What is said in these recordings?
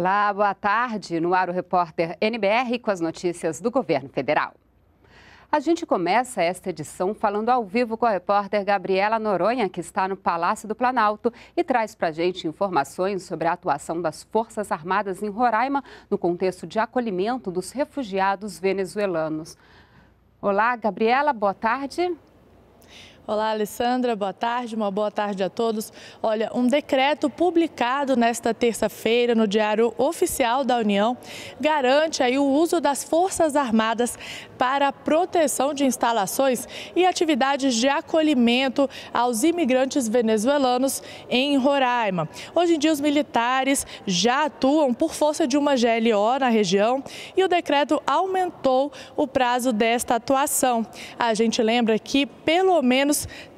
Olá, boa tarde. No ar o repórter NBR com as notícias do governo federal. A gente começa esta edição falando ao vivo com a repórter Gabriela Noronha, que está no Palácio do Planalto e traz para a gente informações sobre a atuação das Forças Armadas em Roraima no contexto de acolhimento dos refugiados venezuelanos. Olá, Gabriela, boa tarde. Olá, Alessandra, boa tarde, uma boa tarde a todos. Olha, um decreto publicado nesta terça-feira no Diário Oficial da União garante aí o uso das Forças Armadas para a proteção de instalações e atividades de acolhimento aos imigrantes venezuelanos em Roraima. Hoje em dia, os militares já atuam por força de uma GLO na região e o decreto aumentou o prazo desta atuação. A gente lembra que pelo menos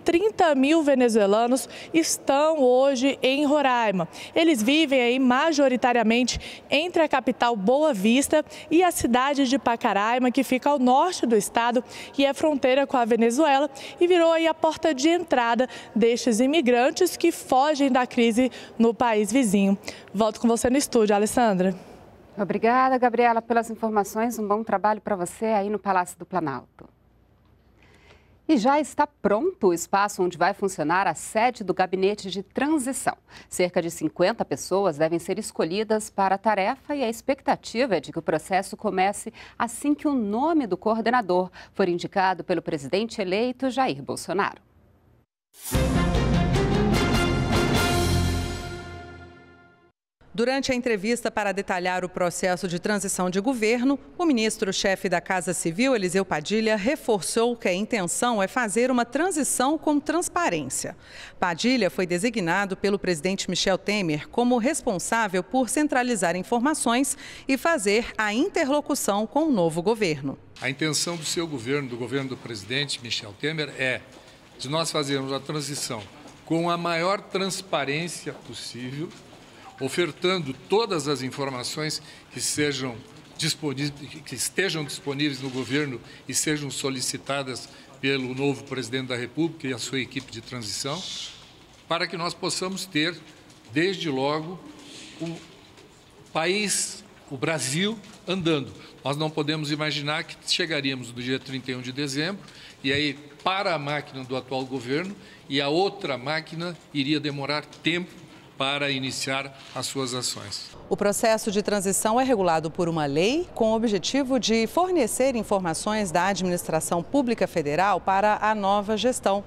30 mil venezuelanos estão hoje em Roraima. Eles vivem aí majoritariamente entre a capital Boa Vista e a cidade de Pacaraima, que fica ao norte do estado e é fronteira com a Venezuela e virou aí a porta de entrada destes imigrantes que fogem da crise no país vizinho. Volto com você no estúdio, Alessandra. Obrigada, Gabriela, pelas informações. Um bom trabalho para você aí no Palácio do Planalto. E já está pronto o espaço onde vai funcionar a sede do gabinete de transição. Cerca de 50 pessoas devem ser escolhidas para a tarefa e a expectativa é de que o processo comece assim que o nome do coordenador for indicado pelo presidente eleito Jair Bolsonaro. Durante a entrevista para detalhar o processo de transição de governo, o ministro-chefe da Casa Civil, Eliseu Padilha, reforçou que a intenção é fazer uma transição com transparência. Padilha foi designado pelo presidente Michel Temer como responsável por centralizar informações e fazer a interlocução com o novo governo. A intenção do seu governo, do governo do presidente Michel Temer, é de nós fazermos a transição com a maior transparência possível ofertando todas as informações que sejam que estejam disponíveis no governo e sejam solicitadas pelo novo presidente da República e a sua equipe de transição, para que nós possamos ter, desde logo, o país, o Brasil, andando. Nós não podemos imaginar que chegaríamos no dia 31 de dezembro e aí para a máquina do atual governo e a outra máquina iria demorar tempo para iniciar as suas ações. O processo de transição é regulado por uma lei com o objetivo de fornecer informações da administração pública federal para a nova gestão.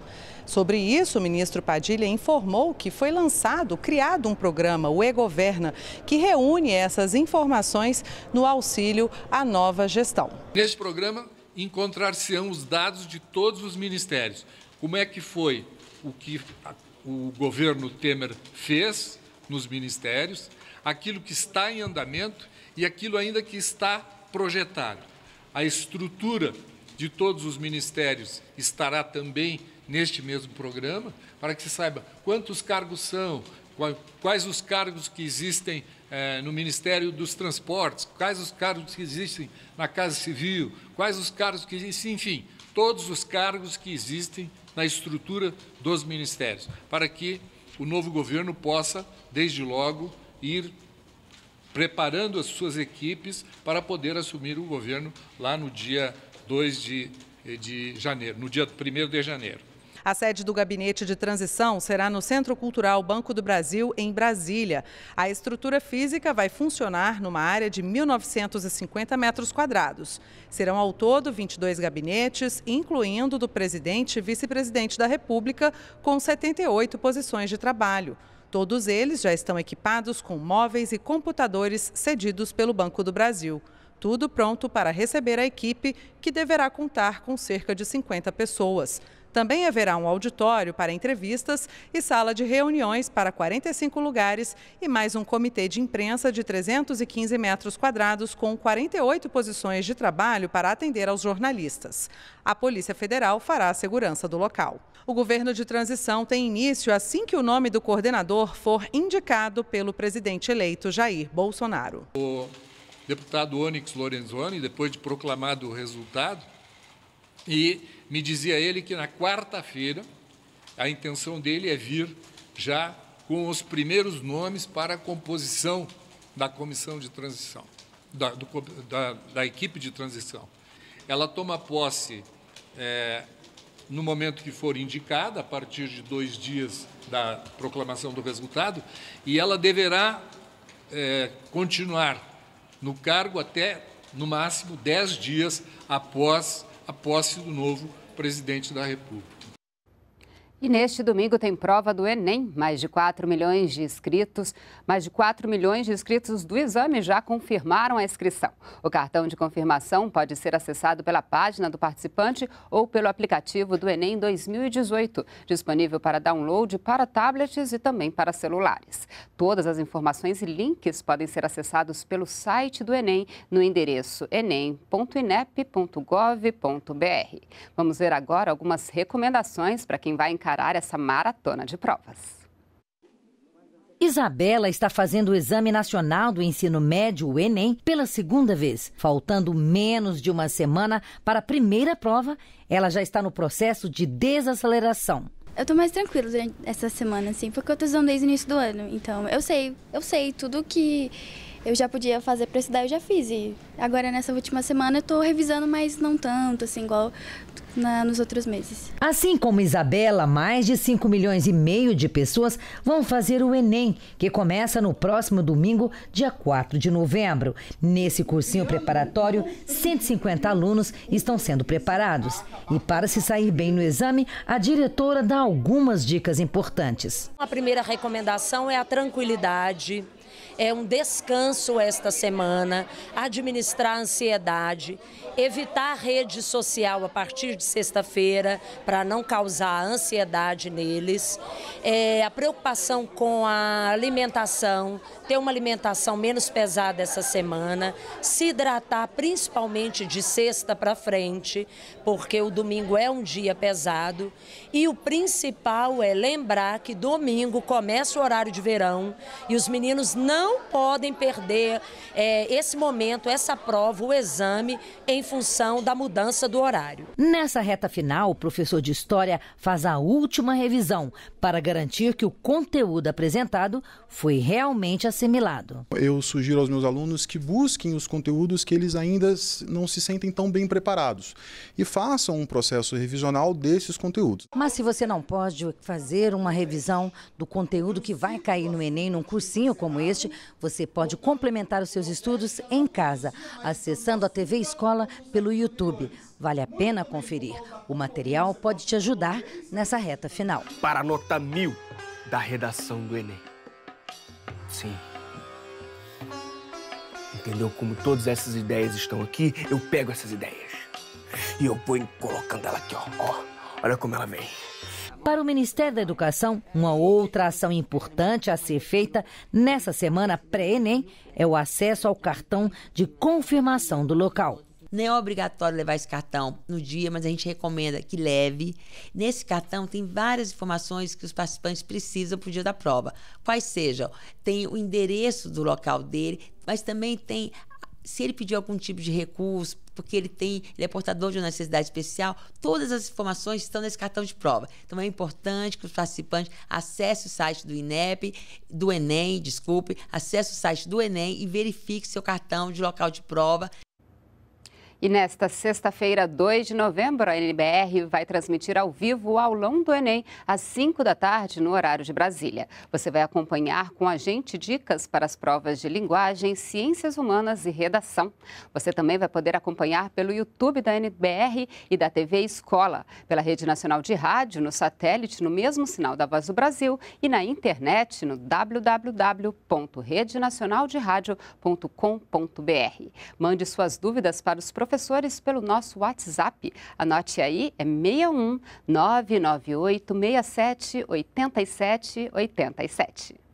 Sobre isso, o ministro Padilha informou que foi lançado, criado um programa, o E-Governa, que reúne essas informações no auxílio à nova gestão. Neste programa, encontrar-se-ão os dados de todos os ministérios. Como é que foi o que o governo Temer fez nos ministérios, aquilo que está em andamento e aquilo ainda que está projetado. A estrutura de todos os ministérios estará também neste mesmo programa, para que se saiba quantos cargos são, quais os cargos que existem eh, no Ministério dos Transportes, quais os cargos que existem na Casa Civil, quais os cargos que existem, enfim, todos os cargos que existem na estrutura dos ministérios, para que o novo governo possa, desde logo, ir preparando as suas equipes para poder assumir o governo lá no dia 2 de, de janeiro, no dia 1 de janeiro. A sede do gabinete de transição será no Centro Cultural Banco do Brasil, em Brasília. A estrutura física vai funcionar numa área de 1.950 metros quadrados. Serão ao todo 22 gabinetes, incluindo do presidente e vice-presidente da República, com 78 posições de trabalho. Todos eles já estão equipados com móveis e computadores cedidos pelo Banco do Brasil. Tudo pronto para receber a equipe, que deverá contar com cerca de 50 pessoas. Também haverá um auditório para entrevistas e sala de reuniões para 45 lugares e mais um comitê de imprensa de 315 metros quadrados com 48 posições de trabalho para atender aos jornalistas. A Polícia Federal fará a segurança do local. O governo de transição tem início assim que o nome do coordenador for indicado pelo presidente eleito Jair Bolsonaro. O deputado Onyx Lorenzoni, depois de proclamado o resultado, e me dizia ele que na quarta-feira a intenção dele é vir já com os primeiros nomes para a composição da comissão de transição, da, do, da, da equipe de transição. Ela toma posse é, no momento que for indicada, a partir de dois dias da proclamação do resultado, e ela deverá é, continuar no cargo até, no máximo, dez dias após a posse do novo presidente da República. E neste domingo tem prova do Enem. Mais de 4 milhões de inscritos, mais de 4 milhões de inscritos do exame já confirmaram a inscrição. O cartão de confirmação pode ser acessado pela página do participante ou pelo aplicativo do Enem 2018, disponível para download para tablets e também para celulares. Todas as informações e links podem ser acessados pelo site do Enem no endereço enem.inep.gov.br. Vamos ver agora algumas recomendações para quem vai encarar encarar essa maratona de provas. Isabela está fazendo o Exame Nacional do Ensino Médio, o Enem, pela segunda vez. Faltando menos de uma semana para a primeira prova, ela já está no processo de desaceleração. Eu estou mais tranquila durante essa semana, assim, porque eu estou usando desde o início do ano. Então, eu sei, eu sei tudo que eu já podia fazer para estudar, eu já fiz. E agora, nessa última semana, eu estou revisando, mas não tanto, assim, igual na, nos outros meses. Assim como Isabela, mais de 5 milhões e meio de pessoas vão fazer o Enem, que começa no próximo domingo, dia 4 de novembro. Nesse cursinho preparatório, 150 alunos estão sendo preparados. E para se sair bem no exame, a diretora dá algumas dicas importantes. A primeira recomendação é a tranquilidade é um descanso esta semana, administrar a ansiedade, evitar rede social a partir de sexta-feira para não causar ansiedade neles, é, a preocupação com a alimentação, ter uma alimentação menos pesada essa semana, se hidratar principalmente de sexta para frente, porque o domingo é um dia pesado, e o principal é lembrar que domingo começa o horário de verão e os meninos não podem perder é, esse momento, essa prova, o exame, em função da mudança do horário. Nessa reta final, o professor de História faz a última revisão para garantir que o conteúdo apresentado foi realmente assimilado. Eu sugiro aos meus alunos que busquem os conteúdos que eles ainda não se sentem tão bem preparados e façam um processo revisional desses conteúdos. Mas se você não pode fazer uma revisão do conteúdo que vai cair no Enem num cursinho como você pode complementar os seus estudos em casa, acessando a TV Escola pelo YouTube. Vale a pena conferir. O material pode te ajudar nessa reta final. Para a nota mil da redação do Enem. Sim. Entendeu como todas essas ideias estão aqui? Eu pego essas ideias e eu vou colocando ela aqui, ó. ó. Olha como ela vem. Para o Ministério da Educação, uma outra ação importante a ser feita nessa semana pré-ENEM é o acesso ao cartão de confirmação do local. Não é obrigatório levar esse cartão no dia, mas a gente recomenda que leve. Nesse cartão tem várias informações que os participantes precisam para o dia da prova. Quais sejam? Tem o endereço do local dele, mas também tem se ele pedir algum tipo de recurso, porque ele tem, ele é portador de uma necessidade especial, todas as informações estão nesse cartão de prova. Então é importante que os participantes acessem o site do INEP, do Enem, desculpe, acesse o site do Enem e verifique seu cartão de local de prova. E nesta sexta-feira, 2 de novembro, a NBR vai transmitir ao vivo o aulão do Enem, às 5 da tarde, no horário de Brasília. Você vai acompanhar com a gente dicas para as provas de linguagem, ciências humanas e redação. Você também vai poder acompanhar pelo YouTube da NBR e da TV Escola, pela Rede Nacional de Rádio, no satélite, no mesmo sinal da Voz do Brasil e na internet no www.redenacionalderadio.com.br. Mande suas dúvidas para os professores professores pelo nosso WhatsApp. Anote aí, é 61 998 67 87 87.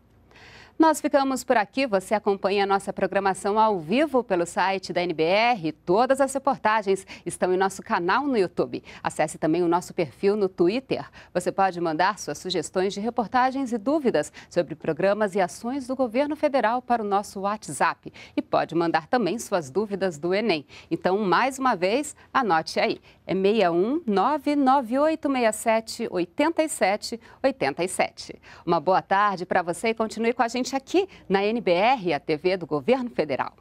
Nós ficamos por aqui. Você acompanha a nossa programação ao vivo pelo site da NBR. Todas as reportagens estão em nosso canal no YouTube. Acesse também o nosso perfil no Twitter. Você pode mandar suas sugestões de reportagens e dúvidas sobre programas e ações do governo federal para o nosso WhatsApp. E pode mandar também suas dúvidas do Enem. Então, mais uma vez, anote aí. é 61 99867 8787. Uma boa tarde para você e continue com a gente aqui na NBR, a TV do Governo Federal.